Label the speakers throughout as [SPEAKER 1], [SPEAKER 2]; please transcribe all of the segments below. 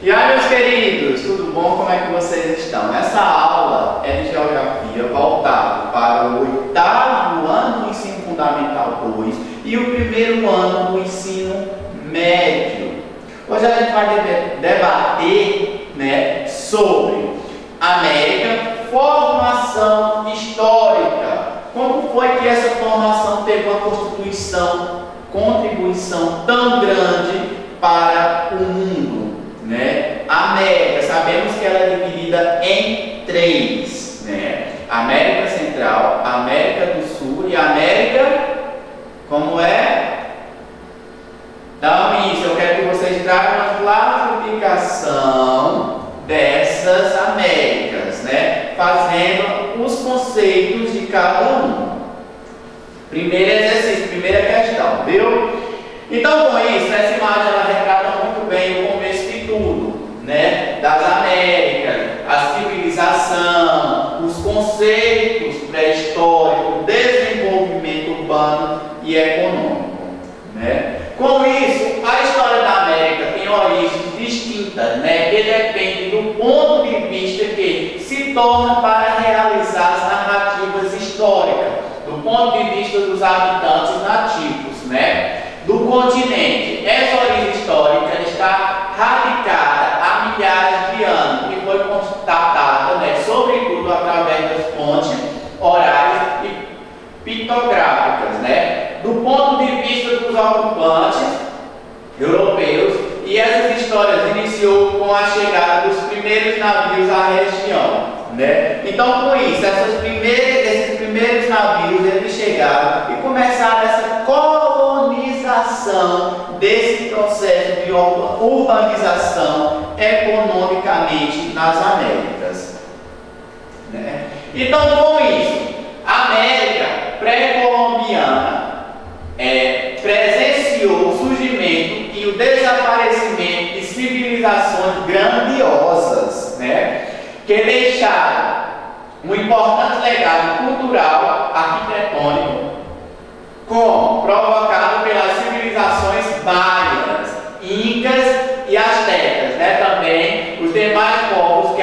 [SPEAKER 1] E aí, meus queridos, tudo bom? Como é que vocês estão? Essa aula é de Geografia voltada para o oitavo ano do ensino fundamental 2 e o primeiro ano do ensino médio. Hoje a gente vai debater né, sobre América, formação histórica. Como foi que essa formação teve uma constituição, contribuição tão grande para o mundo? né? América, sabemos que ela é dividida em três, né? América Central, América do Sul e América, como é? Então, isso, eu quero que vocês tragam uma classificação dessas Américas, né? Fazendo os conceitos de cada um. Primeiro exercício, primeira questão, viu? Então, com isso, essa imagem ela retrata muito bem o né, das Américas, a civilização, os conceitos pré-históricos, desenvolvimento urbano e econômico. Né? Com isso, a história da América tem origens distintas, né, que depende do ponto de vista que se torna para realizar as narrativas históricas, do ponto de vista dos habitantes nativos, né, do continente. Essa origem histórica está radicada milhares de anos e foi constatada, né, sobretudo através das fontes orais e pictográficas. Né? Do ponto de vista dos ocupantes europeus, e essas histórias iniciou com a chegada dos primeiros navios à região. Né? Então, com isso, primeiras, esses primeiros navios eles chegaram e começaram essa colonização desse processo de urbanização economicamente nas Américas. Né? Então, com isso, a América pré-colombiana é, presenciou o surgimento e o desaparecimento de civilizações grandiosas, né? que deixaram um importante legado cultural, arquitetônico, como provocado pelas civilizações maias, incas e astecas, né? Também os demais povos que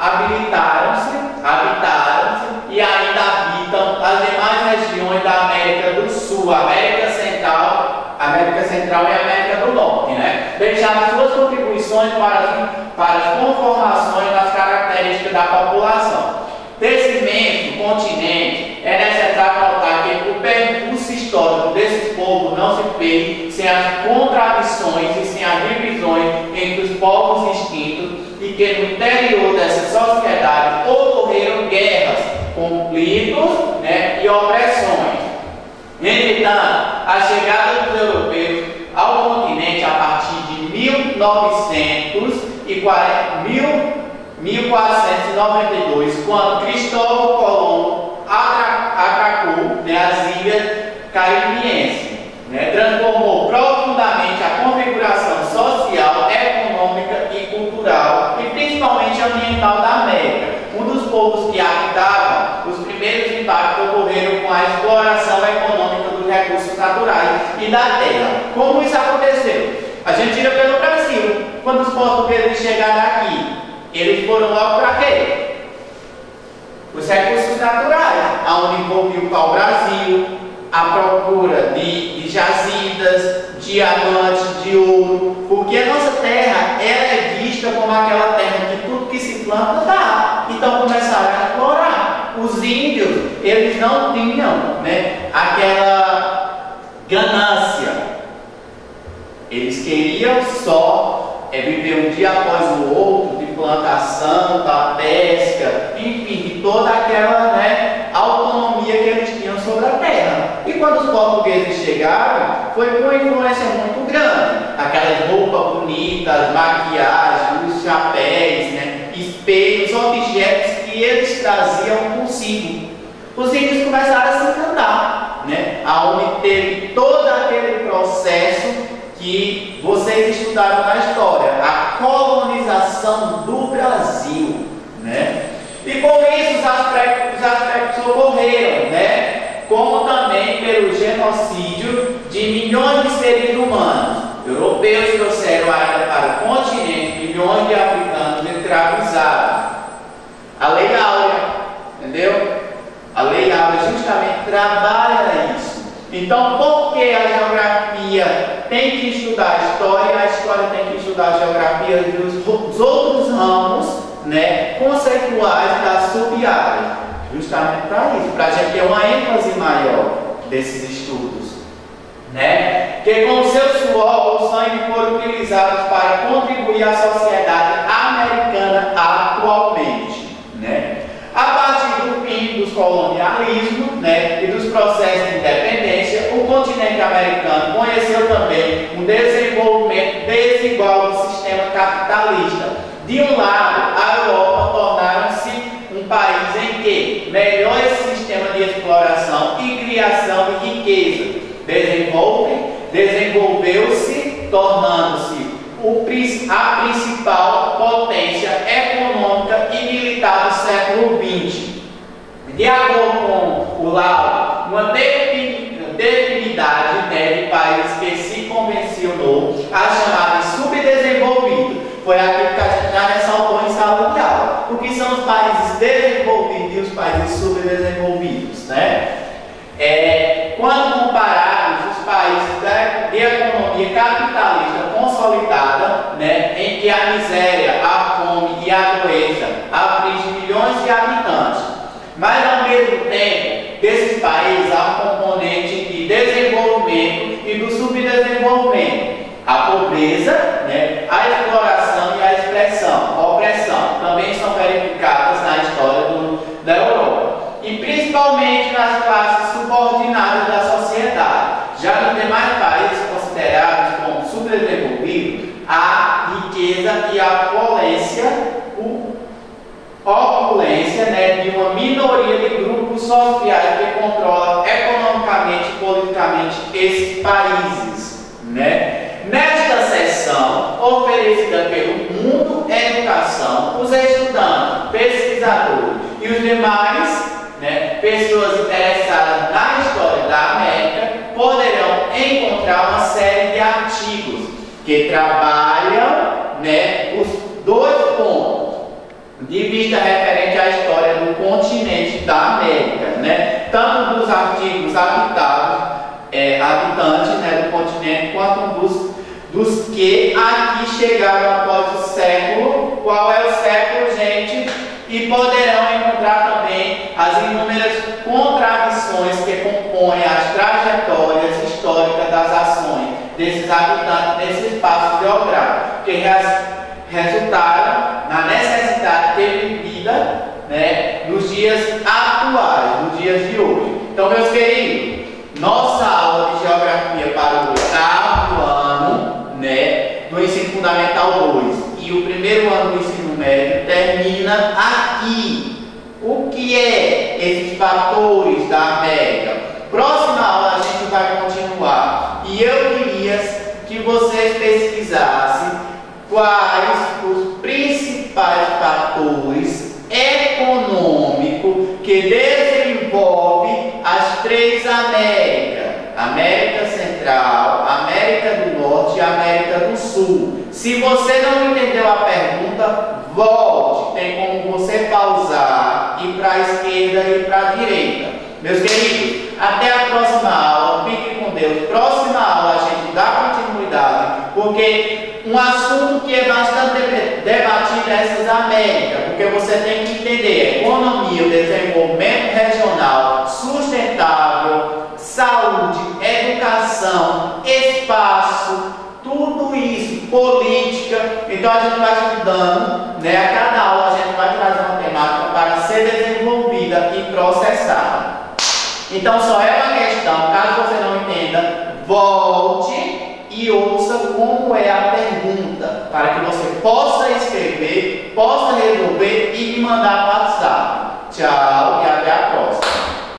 [SPEAKER 1] habilitaram-se, habitaram-se e ainda habitam as demais regiões da América do Sul, América Central, América Central e América do Norte, né? Deixaram suas contribuições para, para as conformações das características da população. Desse imenso continente, é necessário notar que o percurso histórico desses povos não se fez sem as contradições e sem as divisões entre os povos extintos e que no interior dessa sociedade ocorreram guerras, conflitos né, e opressões. Entretanto, a chegada dos europeus ao continente a partir de 1940, 1492, quando Cristóvão Colombo atracou né, as ilhas caribenhenses, né, transformou profundamente a configuração social, econômica e cultural e principalmente ambiental da América. Um dos povos que habitavam, os primeiros impactos ocorreram com a exploração econômica dos recursos naturais e da terra. Como isso aconteceu? A gente tira pelo Brasil. Quando os portugueses chegaram aqui, eles foram logo para quê? Os recursos naturais, aonde envolvia o pau-brasil, a procura de, de jazidas, diamantes, de ouro, porque a nossa terra ela é vista como aquela terra que tudo que se planta dá. Então começaram a explorar. Os índios, eles não tinham né, aquela ganância. Eles queriam só é, viver um dia após o outro, plantação, da pesca, enfim, de toda aquela né, autonomia que eles tinham sobre a terra. E quando os portugueses chegaram, foi com uma influência muito grande. Aquelas roupas bonitas, maquiagem, os chapéus, né, espelhos, objetos que eles traziam consigo. Os índios começaram a se encantar, né, aonde teve todo aquele processo que vocês estudaram na história, a colonização do Brasil, né? E com isso os aspectos, os aspectos ocorreram, né? Como também pelo genocídio de milhões de seres humanos. Europeus trouxeram ainda para o continente milhões de africanos escravizados. A Lei Áurea, entendeu? A Lei Áurea justamente trabalha isso. Então, por que a geografia tem que estudar a história, a história tem que estudar a geografia dos outros ramos né, conceituais da sub-área? Justamente para isso, para a gente ter uma ênfase maior desses estudos. Né? Que com seu suor ou sangue foram utilizados para contribuir à sociedade americana atualmente. Né? A partir do fim dos colonialismos né, e dos processos de independência, o continente americano conheceu também um desenvolvimento desigual do sistema capitalista. De um lado, a Europa tornaram-se um país em que melhor esse sistema de exploração e criação de riqueza desenvolve, desenvolveu-se, tornando-se a principal potência econômica e militar do século XX. De acordo com o Lau, uma definidade né, de país que se convencionou a chamar de subdesenvolvido foi aquilo que a gente já ressaltou em sala de aula. O que são os países desenvolvidos e os países subdesenvolvidos? Né? É, quando comparados os países de economia capitalista consolidada, né, em que a miséria, a fome e a doença afligem milhões de habitantes, mas ao mesmo tempo, desses países há um componente de desenvolvimento e do subdesenvolvimento. A pobreza, né, a exploração e a expressão, a opressão, também são verificadas na história do, da Europa. E principalmente nas classes subordinadas da sociedade. Já nos demais países considerados como subdesenvolvidos, a riqueza e a opulência, opulência né, de uma minoria de grupos sociais que controlam economicamente e politicamente esses países. Né? Nesta sessão, oferecida pelo Mundo Educação, os estudantes, pesquisadores e os demais né, pessoas interessadas na história da América poderão encontrar uma série de artigos que trabalham né, os dois pontos de vista referente à história do continente da América, né, tanto dos artigos habitados, é, habitantes né, do continente, quanto dos, dos que aqui chegaram após o século. Qual é o século, gente? e poderão encontrar também as inúmeras contradições que compõem as trajetórias históricas das ações desses habitantes nesse espaço geográfico, que resultaram na necessidade de ter vida né, nos dias atuais, nos dias de hoje. Então, meus queridos, nossa aula de geografia para o oitavo ano né, do ensino fundamental 2 e o primeiro ano do ensino médio termina aqui. O que é esses fatores da América? Próxima aula a gente vai continuar e eu queria que vocês pesquisassem quais os principais fatores econômicos que desenvolvem as três Américas: América Central, América do Norte e América do Sul. Se você não entendeu a pergunta, volte. Tem como você pausar, ir para a esquerda e para a direita. Meus queridos, até a próxima aula. Fiquem com Deus. Próxima aula a gente dá continuidade, porque um assunto que é bastante debatido é essas Américas, porque você tem que entender economia, desenvolvimento regional, sustentável, saúde, educação, espaço, tudo isso, política. Então a gente vai estudando, né? A cada aula a gente vai trazer uma temática para ser desenvolvida e processada. Então só é uma questão, caso você não entenda, volte e ouça como é a pergunta, para que você possa escrever, possa resolver e me mandar WhatsApp. Tchau